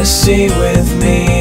the sea with me.